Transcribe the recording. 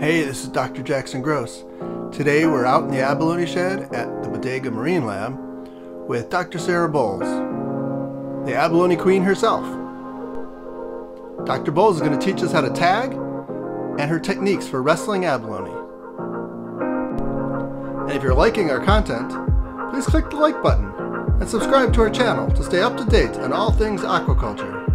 Hey, this is Dr. Jackson Gross. Today we're out in the abalone shed at the Bodega Marine Lab with Dr. Sara Boles, the abalone queen herself. Dr. Boles is going to teach us how to tag and her techniques for wrestling abalone. And if you're liking our content, please click the like button and subscribe to our channel to stay up to date on all things aquaculture.